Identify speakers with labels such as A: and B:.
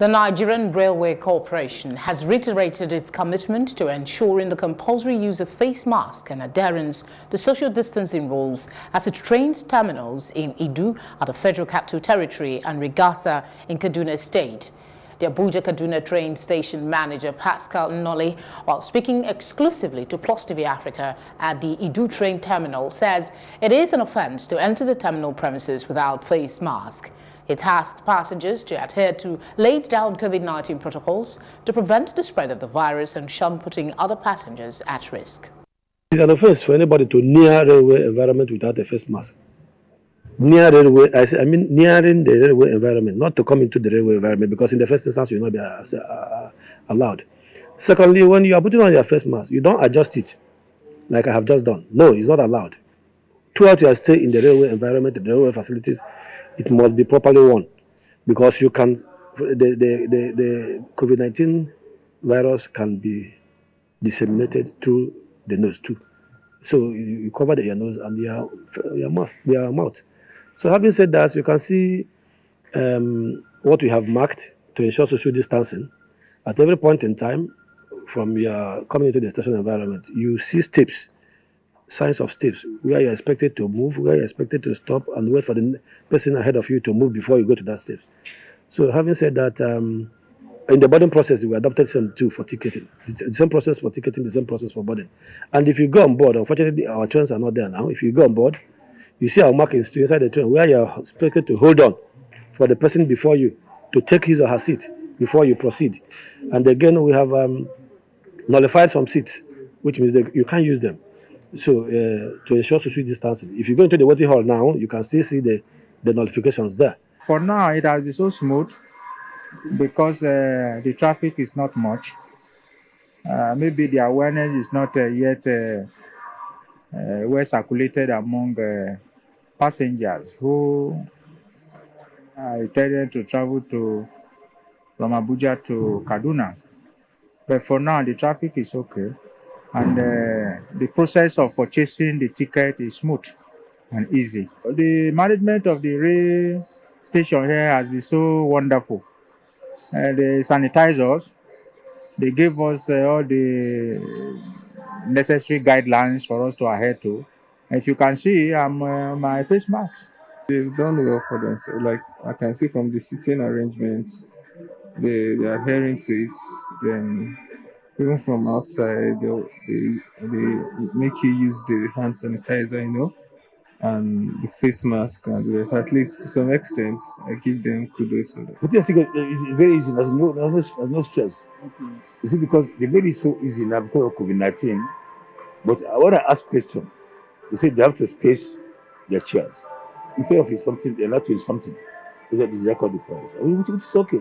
A: The Nigerian Railway Corporation has reiterated its commitment to ensuring the compulsory use of face masks and adherence to social distancing rules as it trains terminals in Idu at the Federal Capital Territory and Rigasa in Kaduna State. The Abuja Kaduna train station manager Pascal Nnorli, while speaking exclusively to Plus TV Africa at the Idu train terminal, says it is an offense to enter the terminal premises without face mask. It asked passengers to adhere to laid down COVID-19 protocols to prevent the spread of the virus and shun putting other passengers at risk.
B: It's an offense for anybody to near railway environment without a face mask. Near the railway, I, I mean nearing the railway environment, not to come into the railway environment because in the first instance you will not be uh, allowed. Secondly, when you are putting on your face mask, you don't adjust it like I have just done. No, it's not allowed. Throughout your stay in the railway environment, the railway facilities, it must be properly worn because you can the the the, the COVID-19 virus can be disseminated through the nose too. So you cover your nose and your your mouth, your mouth. So having said that, you can see um, what we have marked to ensure social distancing. At every point in time, from your coming into the station environment, you see steps signs of steps where you're expected to move, where you're expected to stop and wait for the person ahead of you to move before you go to that steps. So having said that, um, in the boarding process, we adopted some too for ticketing. The same process for ticketing, the same process for boarding. And if you go on board, unfortunately, our trains are not there now. If you go on board, you see our markings inside the train where you're expected to hold on for the person before you to take his or her seat before you proceed. And again, we have um, nullified some seats, which means that you can't use them. So uh, to ensure social distancing, if you go into the waiting hall now, you can still see the, the notifications there.
C: For now, it has been so smooth because uh, the traffic is not much. Uh, maybe the awareness is not uh, yet uh, uh, well circulated among passengers who are intended to travel to from Abuja to Kaduna. But for now, the traffic is okay and uh, the process of purchasing the ticket is smooth and easy. The management of the rail station here has been so wonderful. Uh, they sanitize us. They gave us uh, all the necessary guidelines for us to adhere to. If you can see, I'm uh, my face mask.
D: They've done well for them. So, like I can see from the seating arrangements, they, they're adhering to it. Then even from outside, they they they make you use the hand sanitizer, you know, and the face mask and the rest. At least to some extent, I give them kudos for that.
B: But I think it's very easy. There's no, there's no, no stress. Okay. You see, because they made it so easy now because of COVID 19. But I want to ask question. They say they have to space their chairs. Instead of something, they're not doing something. They record the price. I mean, which is okay.